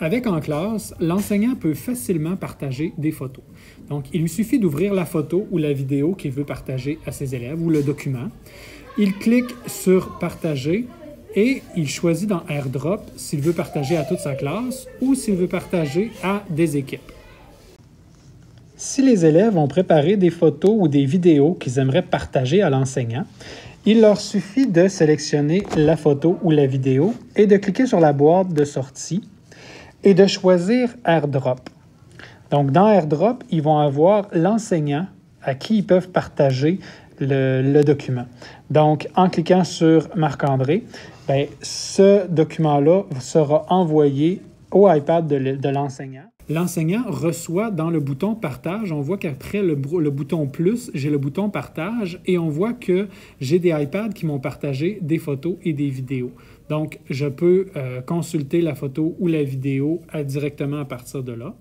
Avec En classe, l'enseignant peut facilement partager des photos. Donc, il lui suffit d'ouvrir la photo ou la vidéo qu'il veut partager à ses élèves ou le document. Il clique sur Partager et il choisit dans AirDrop s'il veut partager à toute sa classe ou s'il veut partager à des équipes. Si les élèves ont préparé des photos ou des vidéos qu'ils aimeraient partager à l'enseignant, il leur suffit de sélectionner la photo ou la vidéo et de cliquer sur la boîte de sortie et de choisir AirDrop. Donc, dans AirDrop, ils vont avoir l'enseignant à qui ils peuvent partager le, document. Donc, en cliquant sur Marc-André, ben, ce document-là sera envoyé au iPad de l'enseignant. L'enseignant reçoit dans le bouton Partage, on voit qu'après le, bouton Plus, j'ai le bouton Partage et on voit que j'ai des iPads qui m'ont partagé des photos et des vidéos. Donc, je peux euh, consulter la photo ou la vidéo euh, directement à partir de là.